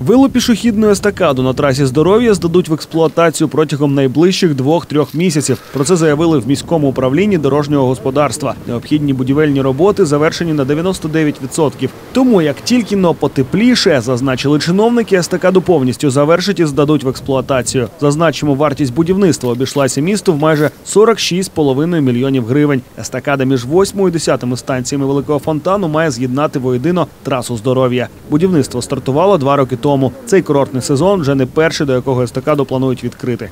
Вилу пішохідну естакаду на трасі здоров'я здадуть в експлуатацію протягом найближчих двох-трьох місяців. Про це заявили в міському управлінні дорожнього господарства. Необхідні будівельні роботи завершені на 99%. Тому як тільки но потепліше, зазначили чиновники, естакаду повністю завершать і здадуть в експлуатацію. Зазначимо, вартість будівництва обійшлася місту в майже 46,5 мільйонів гривень. Естакада між 8 і 10 станціями великого фонтану має з'єднати воєдино трасу здоров'я. Будівництво стартувало два роки тому. Цей курортний сезон вже не перший, до якого естакаду планують відкрити.